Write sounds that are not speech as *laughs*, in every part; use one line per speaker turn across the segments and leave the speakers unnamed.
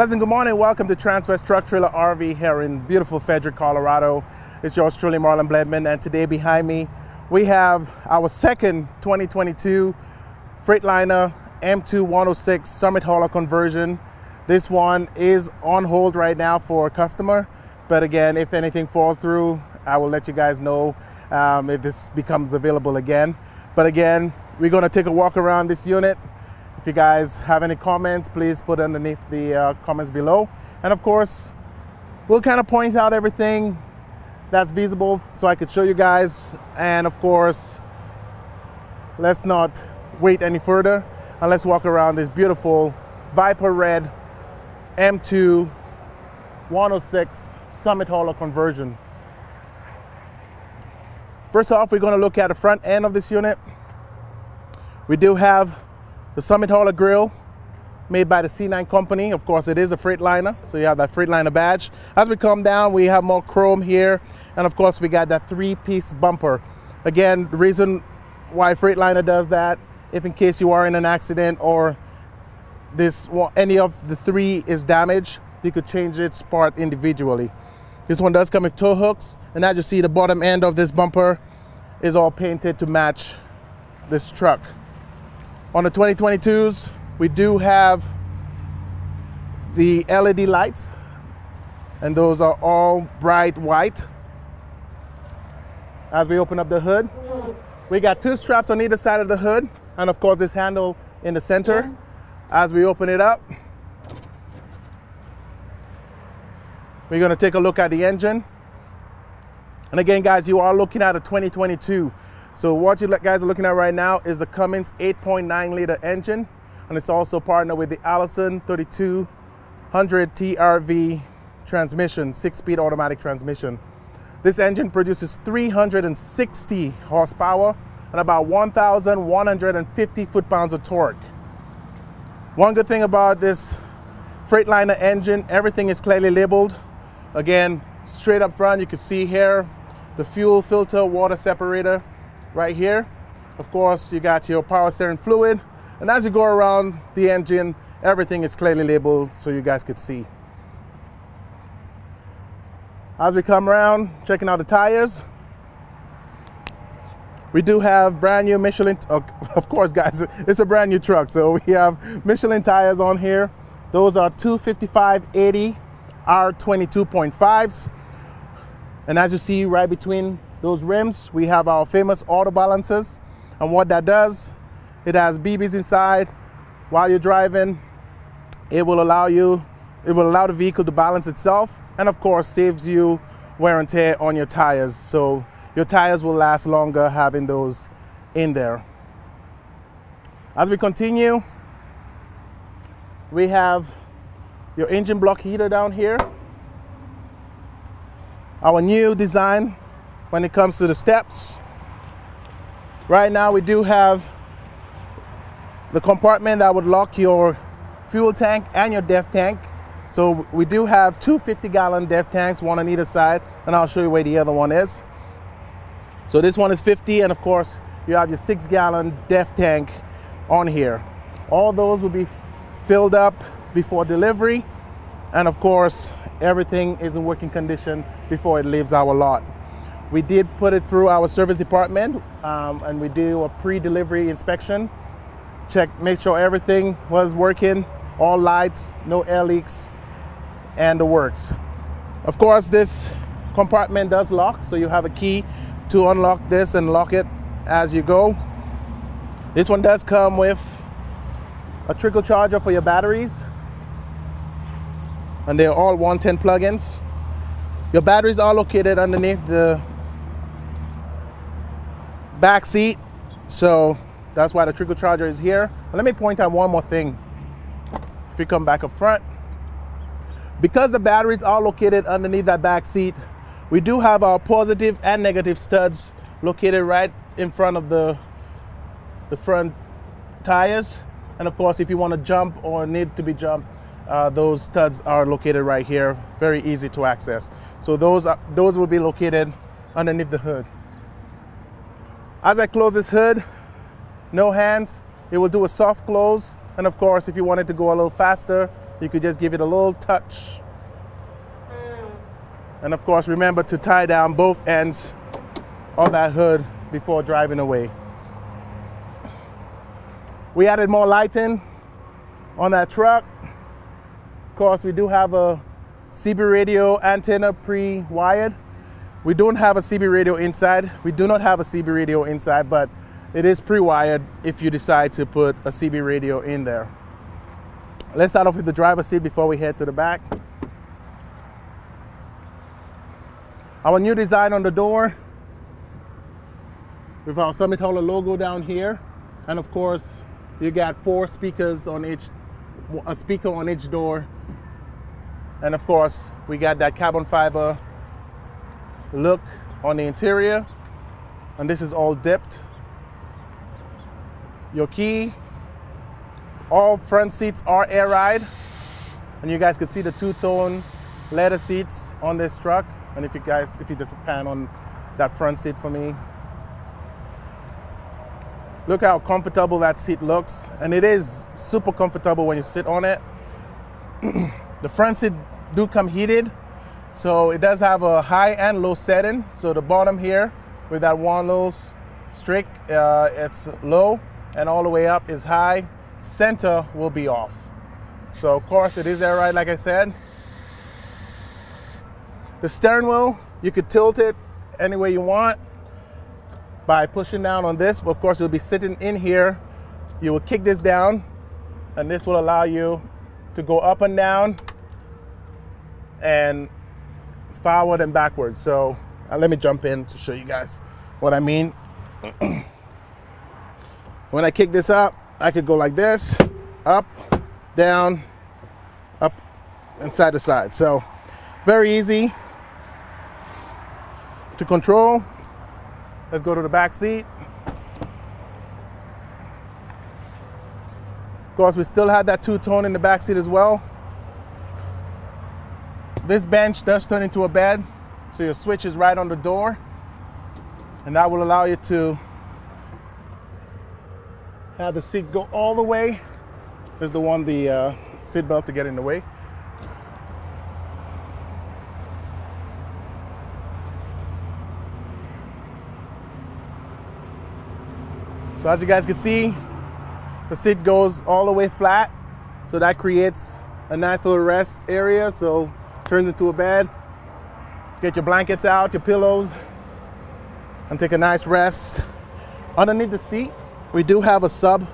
Pleasant good morning. Welcome to Transwest Truck Trailer RV here in beautiful Frederick, Colorado. It's yours truly, Marlon Bledman, and today behind me we have our second 2022 Freightliner M2 106 Summit Hauler conversion. This one is on hold right now for a customer, but again, if anything falls through, I will let you guys know um, if this becomes available again. But again, we're gonna take a walk around this unit if you guys have any comments, please put underneath the uh, comments below. And of course, we'll kind of point out everything that's visible so I could show you guys. And of course, let's not wait any further and let's walk around this beautiful Viper Red M2 106 Summit Hauler conversion. First off, we're gonna look at the front end of this unit. We do have the Summit Hauler grill made by the C9 company. Of course, it is a Freightliner, so you have that Freightliner badge. As we come down, we have more chrome here, and of course, we got that three-piece bumper. Again, the reason why Freightliner does that, if in case you are in an accident or this well, any of the three is damaged, you could change its part individually. This one does come with tow hooks, and as you see, the bottom end of this bumper is all painted to match this truck. On the 2022s, we do have the LED lights, and those are all bright white. As we open up the hood, we got two straps on either side of the hood, and of course this handle in the center. As we open it up, we're gonna take a look at the engine. And again, guys, you are looking at a 2022. So what you guys are looking at right now is the Cummins 8.9 liter engine, and it's also partnered with the Allison 3200 TRV transmission, six-speed automatic transmission. This engine produces 360 horsepower and about 1,150 foot-pounds of torque. One good thing about this Freightliner engine, everything is clearly labeled. Again, straight up front, you can see here the fuel filter, water separator, right here. Of course, you got your power steering fluid. And as you go around the engine, everything is clearly labeled so you guys could see. As we come around, checking out the tires, we do have brand new Michelin, oh, *laughs* of course guys, it's a brand new truck. So we have Michelin tires on here. Those are 255-80 R22.5s. And as you see right between those rims, we have our famous auto balancers. And what that does, it has BBs inside. While you're driving, it will allow you, it will allow the vehicle to balance itself. And of course, saves you wear and tear on your tires. So your tires will last longer having those in there. As we continue, we have your engine block heater down here. Our new design when it comes to the steps. Right now we do have the compartment that would lock your fuel tank and your DEF tank. So we do have two 50 gallon DEF tanks, one on either side, and I'll show you where the other one is. So this one is 50, and of course you have your six gallon DEF tank on here. All those will be filled up before delivery, and of course everything is in working condition before it leaves our lot. We did put it through our service department um, and we do a pre-delivery inspection. Check, make sure everything was working, all lights, no air leaks, and the works. Of course, this compartment does lock, so you have a key to unlock this and lock it as you go. This one does come with a trickle charger for your batteries, and they're all 110 plugins. Your batteries are located underneath the back seat. So that's why the trickle charger is here. let me point out one more thing. If you come back up front, because the batteries are located underneath that back seat, we do have our positive and negative studs located right in front of the, the front tires. And of course, if you want to jump or need to be jumped, uh, those studs are located right here, very easy to access. So those, are, those will be located underneath the hood. As I close this hood, no hands, it will do a soft close. And of course, if you wanted to go a little faster, you could just give it a little touch. And of course, remember to tie down both ends of that hood before driving away. We added more lighting on that truck. Of course, we do have a CB radio antenna pre-wired. We don't have a CB radio inside. We do not have a CB radio inside, but it is pre-wired if you decide to put a CB radio in there. Let's start off with the driver's seat before we head to the back. Our new design on the door with our Summit Hauler logo down here. And of course, you got four speakers on each, a speaker on each door. And of course, we got that carbon fiber look on the interior. And this is all dipped. Your key, all front seats are air ride. And you guys can see the two-tone leather seats on this truck. And if you guys, if you just pan on that front seat for me, Look how comfortable that seat looks. And it is super comfortable when you sit on it. *clears throat* the front seat do come heated. So it does have a high and low setting. So the bottom here with that one little streak, uh, it's low and all the way up is high. Center will be off. So of course it is air ride like I said. The steering wheel, you could tilt it any way you want by pushing down on this. But Of course, you'll be sitting in here. You will kick this down, and this will allow you to go up and down and forward and backwards. So uh, let me jump in to show you guys what I mean. *clears throat* when I kick this up, I could go like this, up, down, up, and side to side. So very easy to control. Let's go to the back seat. Of course, we still have that two-tone in the back seat as well. This bench does turn into a bed, so your switch is right on the door. And that will allow you to have the seat go all the way. There's the one, the uh, seat belt to get in the way. So as you guys can see, the seat goes all the way flat. So that creates a nice little rest area. So turns into a bed. Get your blankets out, your pillows, and take a nice rest. Underneath the seat, we do have a sub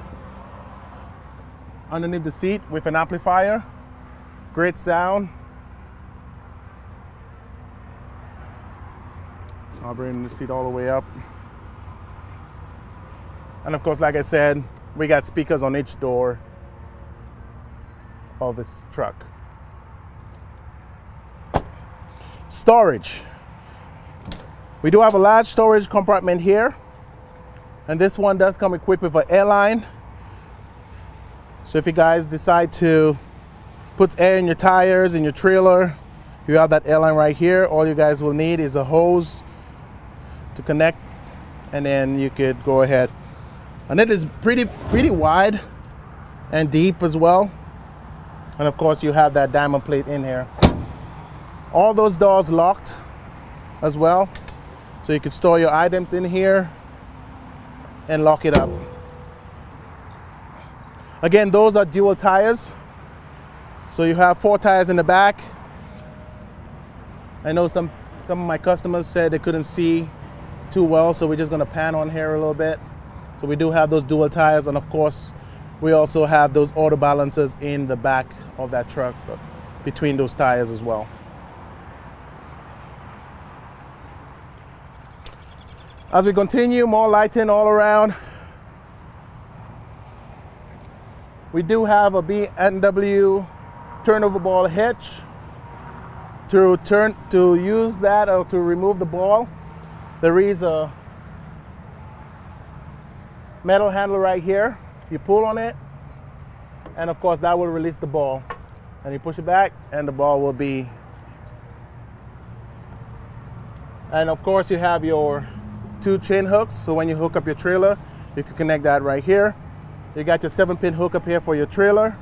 underneath the seat with an amplifier. Great sound. I'll bring the seat all the way up. And of course, like I said, we got speakers on each door of this truck. Storage. We do have a large storage compartment here. And this one does come equipped with an airline. So if you guys decide to put air in your tires, in your trailer, you have that airline right here. All you guys will need is a hose to connect and then you could go ahead and it is pretty pretty wide and deep as well and of course you have that diamond plate in here all those doors locked as well. So you can store your items in here and lock it up. Again those are dual tires. So you have four tires in the back. I know some some of my customers said they couldn't see too well so we're just going to pan on here a little bit. So we do have those dual tires and of course we also have those auto balancers in the back of that truck between those tires as well. As we continue, more lighting all around. We do have a B&W turnover ball hitch. To turn to use that or to remove the ball, there is a metal handle right here. You pull on it, and of course that will release the ball. And you push it back, and the ball will be. And of course you have your two chain hooks, so when you hook up your trailer, you can connect that right here. You got your seven pin hook up here for your trailer.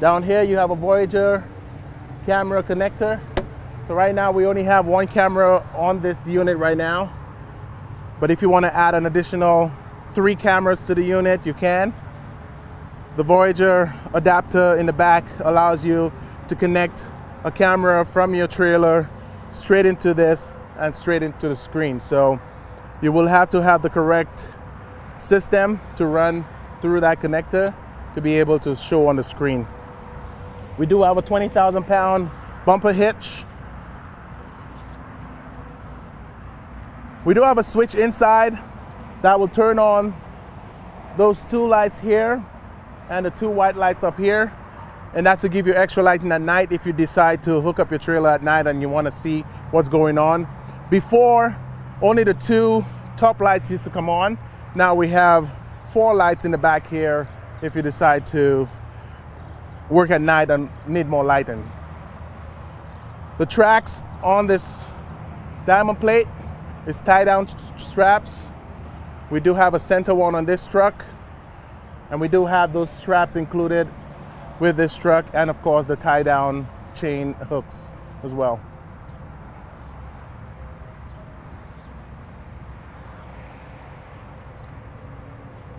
Down here you have a Voyager camera connector. So right now we only have one camera on this unit right now. But if you want to add an additional three cameras to the unit, you can. The Voyager adapter in the back allows you to connect a camera from your trailer straight into this and straight into the screen. So you will have to have the correct system to run through that connector to be able to show on the screen. We do have a 20,000 pound bumper hitch. We do have a switch inside that will turn on those two lights here and the two white lights up here. And that's to give you extra lighting at night if you decide to hook up your trailer at night and you want to see what's going on. Before, only the two top lights used to come on. Now we have four lights in the back here if you decide to work at night and need more lighting. The tracks on this diamond plate is tie down straps. We do have a center one on this truck and we do have those straps included with this truck and of course the tie down chain hooks as well.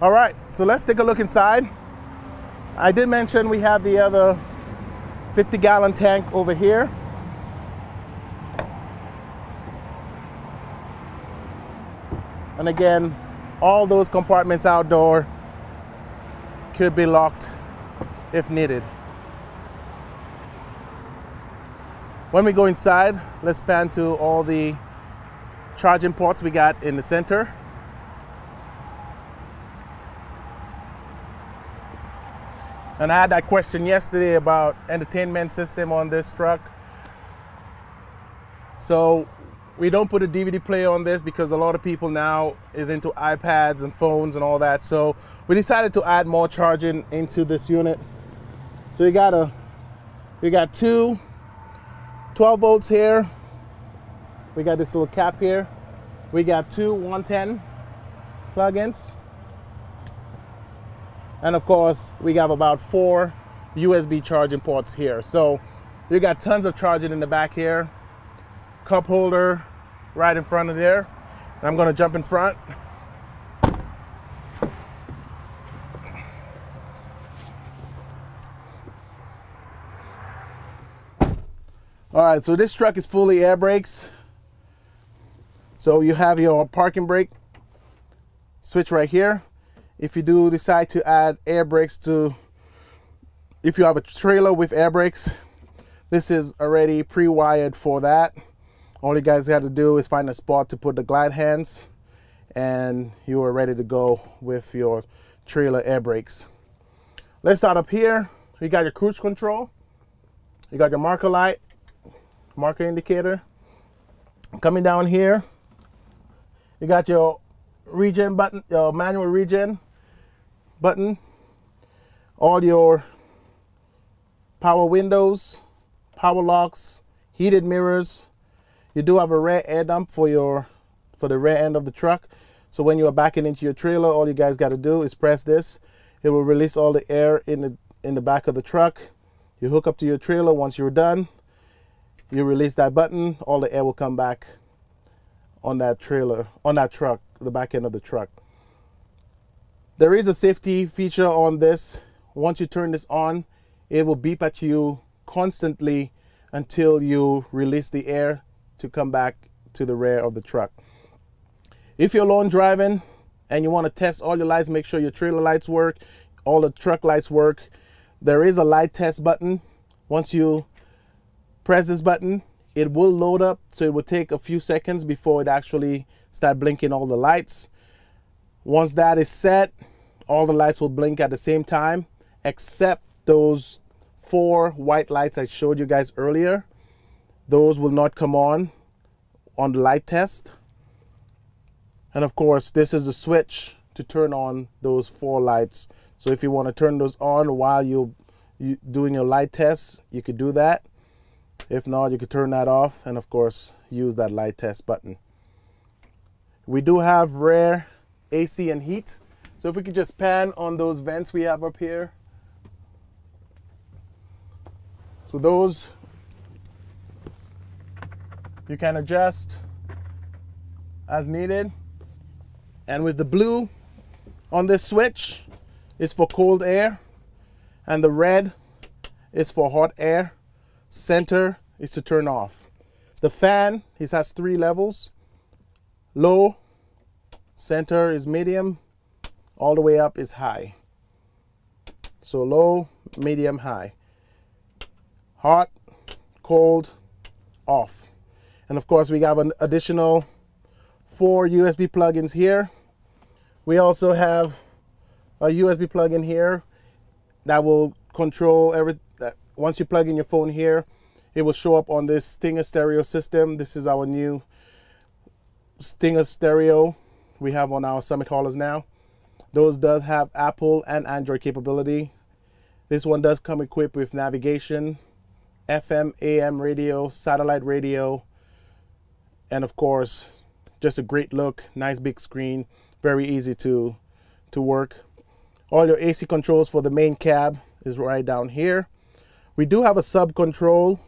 All right, so let's take a look inside. I did mention we have the other 50 gallon tank over here. And again, all those compartments outdoor could be locked if needed. When we go inside, let's pan to all the charging ports we got in the center. And I had that question yesterday about entertainment system on this truck. So we don't put a DVD player on this because a lot of people now is into iPads and phones and all that. So we decided to add more charging into this unit. So you got a, you got two 12 volts here. We got this little cap here. We got two 110 plugins. And of course, we have about four USB charging ports here. So you got tons of charging in the back here. Cup holder right in front of there. I'm gonna jump in front. All right, so this truck is fully air brakes. So you have your parking brake switch right here if you do decide to add air brakes to if you have a trailer with air brakes this is already pre-wired for that. All you guys have to do is find a spot to put the glad hands and you are ready to go with your trailer air brakes. Let's start up here. You got your cruise control. You got your marker light marker indicator. Coming down here you got your regen button uh, manual regen button, all your power windows, power locks, heated mirrors. You do have a rear air dump for your for the rear end of the truck. So when you are backing into your trailer, all you guys got to do is press this. It will release all the air in the in the back of the truck. You hook up to your trailer once you're done. You release that button, all the air will come back on that trailer, on that truck, the back end of the truck. There is a safety feature on this. Once you turn this on, it will beep at you constantly until you release the air to come back to the rear of the truck. If you're alone driving and you want to test all your lights, make sure your trailer lights work, all the truck lights work, there is a light test button. Once you press this button, it will load up, so it will take a few seconds before it actually start blinking all the lights. Once that is set, all the lights will blink at the same time, except those four white lights I showed you guys earlier. Those will not come on on the light test. And of course, this is the switch to turn on those four lights. So if you want to turn those on while you're doing your light test, you could do that. If not, you could turn that off and of course use that light test button. We do have rear AC and heat. So if we could just pan on those vents we have up here. So those you can adjust as needed. And with the blue on this switch is for cold air and the red is for hot air. Center is to turn off. The fan, it has three levels. Low, center is medium, all the way up is high. So low, medium, high. Hot, cold, off. And of course we have an additional four USB plugins here. We also have a USB plug-in here that will control every once you plug in your phone here it will show up on this Stinger stereo system this is our new Stinger stereo we have on our summit haulers now those does have Apple and Android capability this one does come equipped with navigation FM AM radio satellite radio and of course just a great look nice big screen very easy to to work all your AC controls for the main cab is right down here. We do have a sub control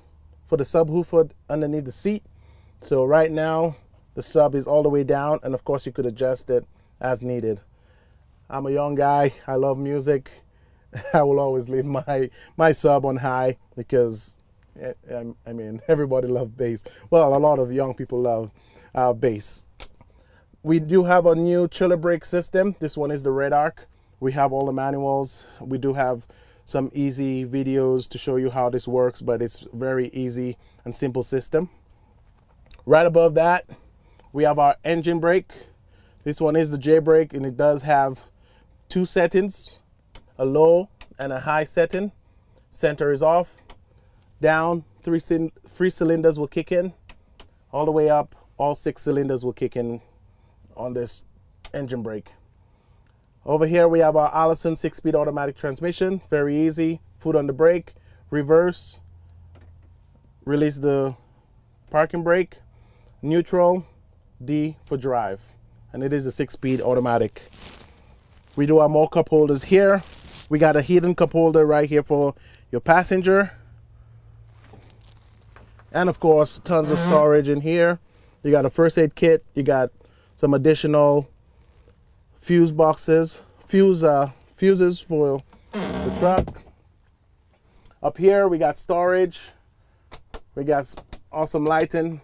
for the subwoofer underneath the seat. So right now the sub is all the way down and of course you could adjust it as needed. I'm a young guy, I love music. *laughs* I will always leave my, my sub on high because eh, I mean *laughs* everybody loves bass. Well, a lot of young people love uh, bass. We do have a new chiller brake system. This one is the Redarc. We have all the manuals. We do have some easy videos to show you how this works, but it's very easy and simple system. Right above that, we have our engine brake. This one is the Jake brake and it does have two settings, a low and a high setting. Center is off. Down, three, three cylinders will kick in. All the way up, all six cylinders will kick in on this engine brake. Over here we have our Allison six-speed automatic transmission. Very easy. Foot on the brake, reverse, release the parking brake, neutral, D for drive. And it is a six-speed automatic. We do have more cup holders here. We got a hidden cup holder right here for your passenger. And of course, tons of storage in here. You got a first aid kit. You got some additional fuse boxes, fuse uh, fuses for the truck. Up here we got storage. We got awesome lighting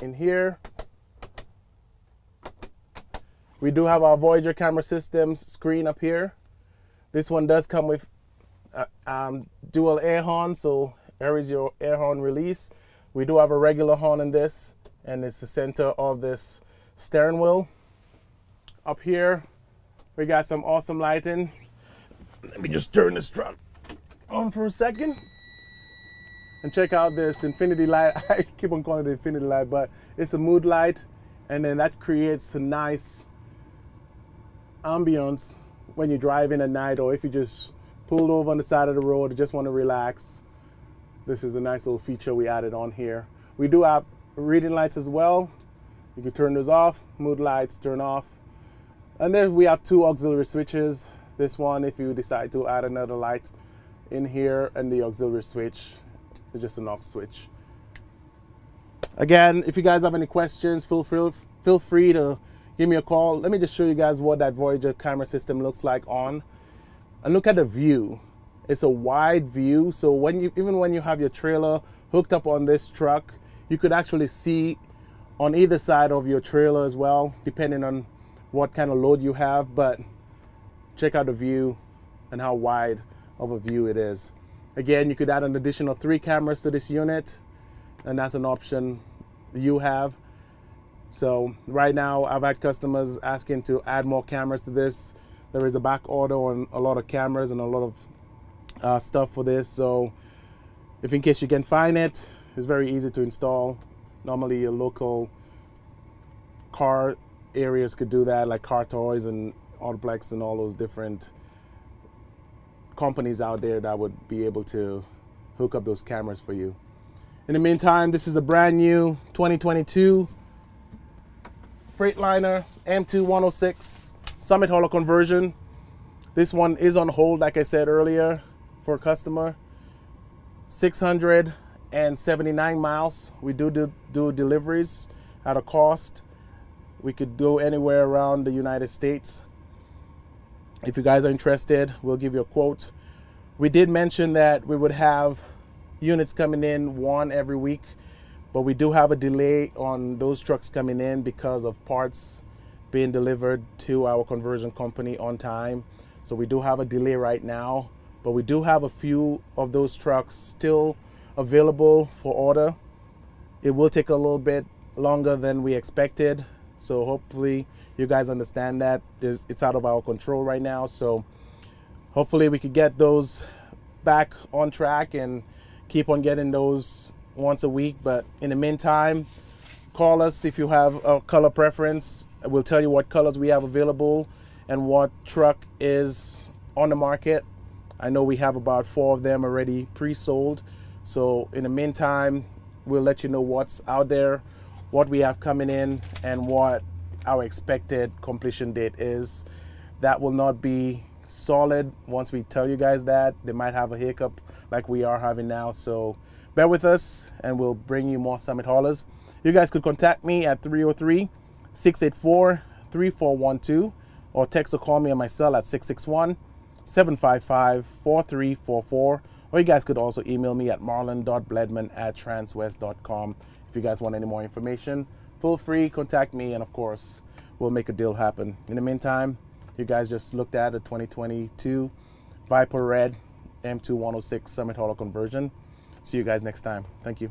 in here. We do have our Voyager camera systems screen up here. This one does come with uh, um, dual air horn, so here is your air horn release. We do have a regular horn in this, and it's the center of this steering wheel. Up here, we got some awesome lighting. Let me just turn this truck on for a second. And check out this infinity light. *laughs* I keep on calling it infinity light, but it's a mood light. And then that creates a nice ambience when you're driving at night or if you just pulled over on the side of the road just want to relax. This is a nice little feature we added on here. We do have reading lights as well. You can turn those off, mood lights turn off. And then we have two auxiliary switches. This one, if you decide to add another light in here, and the auxiliary switch is just an aux switch. Again, if you guys have any questions, feel free, feel free to give me a call. Let me just show you guys what that Voyager camera system looks like on. And look at the view. It's a wide view, so when you even when you have your trailer hooked up on this truck, you could actually see on either side of your trailer as well, depending on what kind of load you have, but check out the view and how wide of a view it is. Again, you could add an additional three cameras to this unit, and that's an option you have. So right now, I've had customers asking to add more cameras to this. There is a back order on a lot of cameras and a lot of uh, stuff for this. So if in case you can find it, it's very easy to install. Normally, a local car areas could do that, like Car Toys and Autoplex and all those different companies out there that would be able to hook up those cameras for you. In the meantime, this is a brand new 2022 Freightliner M2106 Summit Hauler conversion. This one is on hold, like I said earlier, for a customer. 679 miles. We do, do do deliveries at a cost. We could go anywhere around the United States. If you guys are interested, we'll give you a quote. We did mention that we would have units coming in one every week, but we do have a delay on those trucks coming in because of parts being delivered to our conversion company on time. So we do have a delay right now, but we do have a few of those trucks still available for order. It will take a little bit longer than we expected. So hopefully you guys understand that it's out of our control right now. So hopefully we could get those back on track and keep on getting those once a week. But in the meantime, call us if you have a color preference. We'll tell you what colors we have available and what truck is on the market. I know we have about four of them already pre-sold. So in the meantime, we'll let you know what's out there, what we have coming in, and what our expected completion date is. That will not be solid once we tell you guys that. They might have a hiccup like we are having now. So bear with us and we'll bring you more Summit Haulers. You guys could contact me at 303 684 3412 or text or call me on my cell at 661 755 4344. Or you guys could also email me at marlon.bledman at transwest.com if you guys want any more information. Feel free, contact me, and of course, we'll make a deal happen. In the meantime, you guys just looked at a 2022 Viper Red M2106 Summit Hauler conversion. See you guys next time. Thank you.